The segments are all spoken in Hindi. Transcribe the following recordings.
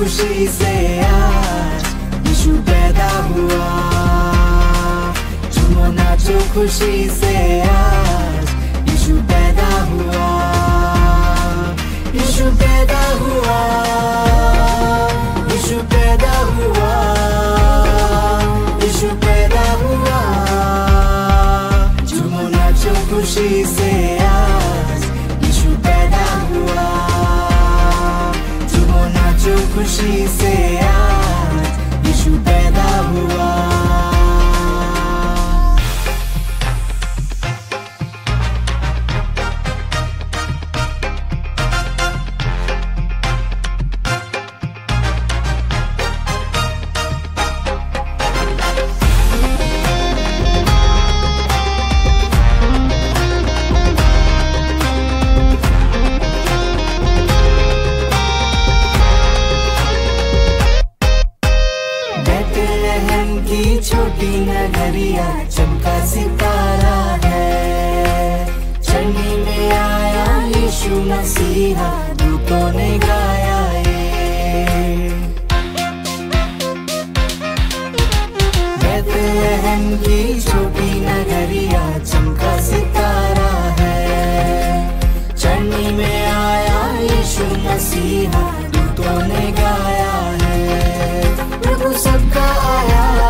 खुशी से आज यीशु पैदा हुआ। चुमो नाचो खुशी से आज यीशु पैदा हुआ। यीशु पैदा हुआ। यीशु पैदा हुआ। यीशु पैदा हुआ। चुमो नाचो खुशी से she said. यीशु मसीहा दूतों ने गाया बैतलहम की छोटी नगरिया चमका सितारा है। चढ़नी में आया यीशु मसीहा दूतों ने गाया है प्रभु सबका आया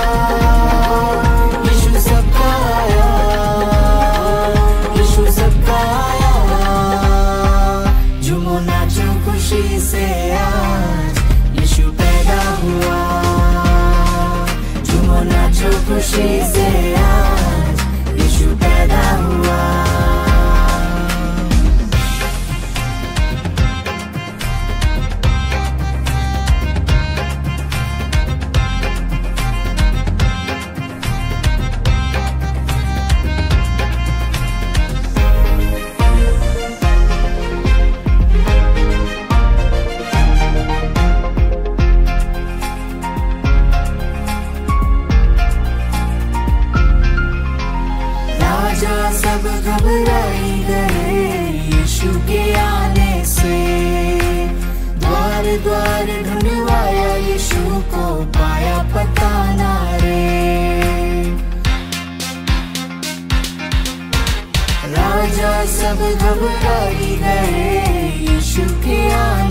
सब घबराई गए यीशु के आने